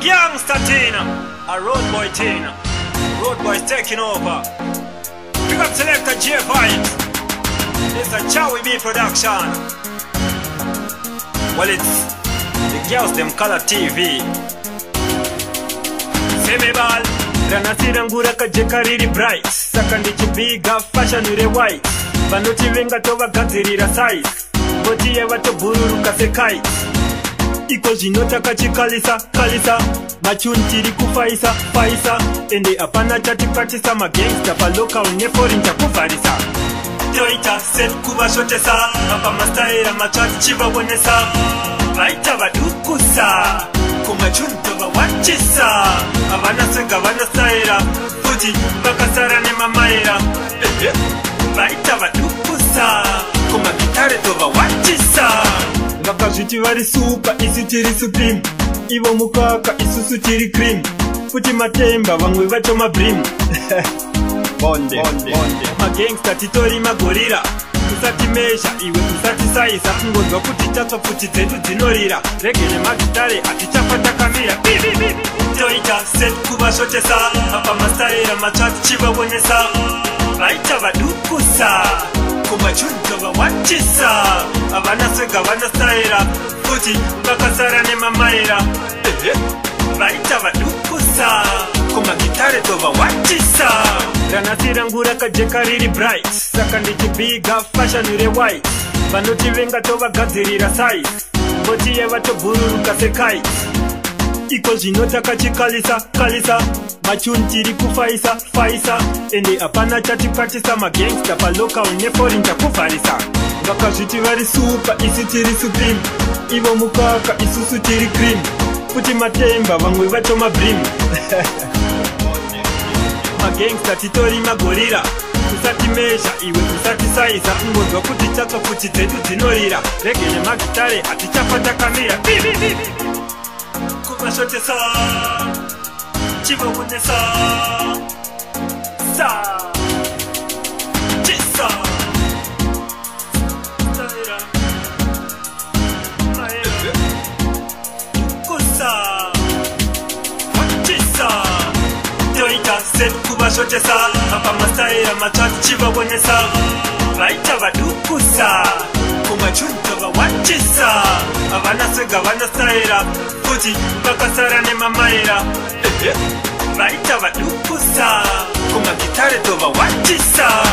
gangster Tina, a road boy Tina. Road boy's taking over. Pick up selector J Vines. It's a Chowie B production. Well, it's the girls them color TV. Semi ball. ranhasi rangu rakajeka riri bright saka ndichibhiga fashoni rewhite vanotivengatovagadzirira sais votiyevatobhururuka sekite iko zvino takachikalisa kalisa machun tiri kufaisa faisa ende hapana tatikwatisa magangsta palocal neforin takuvharisa toita sekuvasvotesa apa mastaira matsva tichivaonesa vaita vadukusa kumachun tovawachisa havana senga vanostaira futi vakasara nemamaera vaita vadu vakazviti vari supa isi tiri supreme ivo mukaka isusu tiri krim futi matemba vamwe vacho mabrim magengsta titori magorira kusati mesha iwe kusati saisa tingonzwa kuti tatsva pfuti dzedu dzinorira rege nemazitare hatichafa takamira toita set kuvashotesa apa masaira matsva tichivaonesa vaita vadukusa kumachunjova watisa avanasega vanosaira futi vakasara nemamaira vaita vadukusa komagitare tovawatisa ranasi rangu rakajeka riri bright saka ndichibhiga fashanu rewhite vanotivenga tovagadzirira sit votiyeva tobhururuka sekit iko zvino takachikalisa kalisa machuni tiri kufaisa faisa ende hapana chatikwatisa magangsta palocal neforin takuvharisa vakazviti vari supa isu tiri supreme ivo mukaka isusu tiri crim kuti matemba vamwe vato mabrim magengsta titori magorira kusati mesha iwe kusati saiza kungonzwa kuti tatsva kuti dzedu dzinorira rege nemagitare hatichafa takamira kumashotesa chivokunesa saa vazvotesa apa masai amatsva tichivaonesa vaita vadukusa kumwe chunjovawachisa havana svega vanosaira kuti vakasara nemamaira vaita vadukusa kumwe gitare dzovawachisa